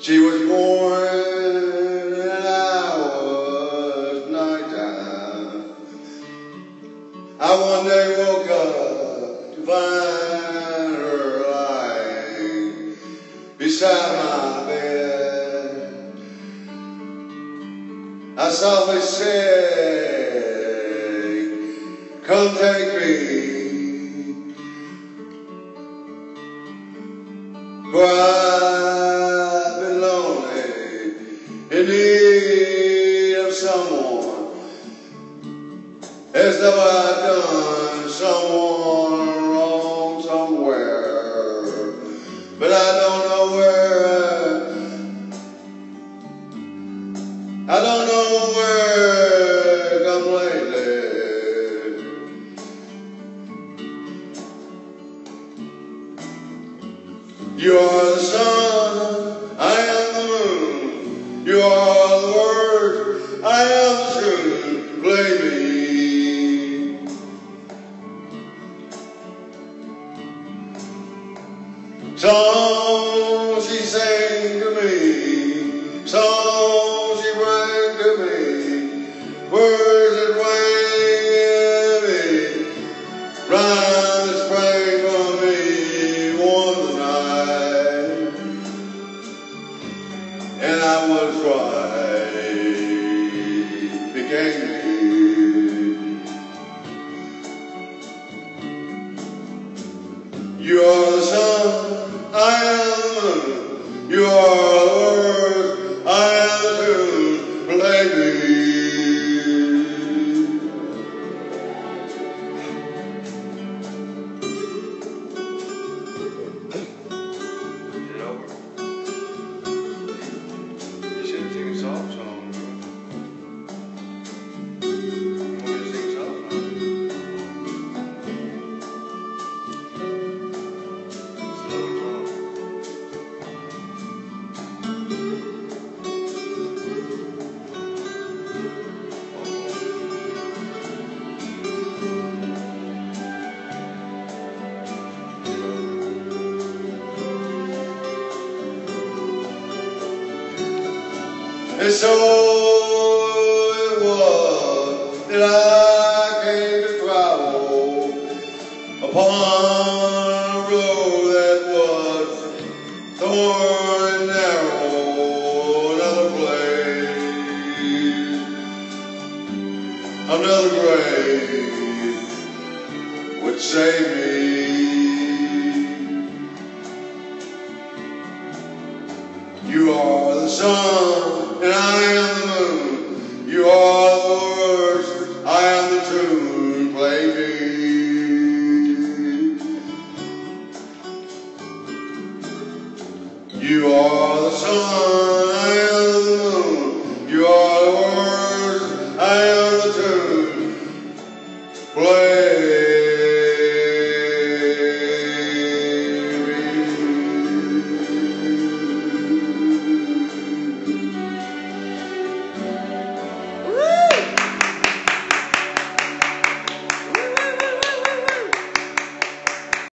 She was born and I was nighttime. I one day woke up to find her lying beside my bed. I softly said, come take me. For someone as though I'd done someone wrong somewhere, but I don't know where. I don't know where come lately. You are the sun, I am the moon. You are the word, I am. Play. Songs she sang to me, songs she to me, words that me one night, and I was right, the word, I are the And so it was that I came to travel upon a road that was thorn and narrow, another place, another grave would save me. You are the sun, You are the sun, you are the words,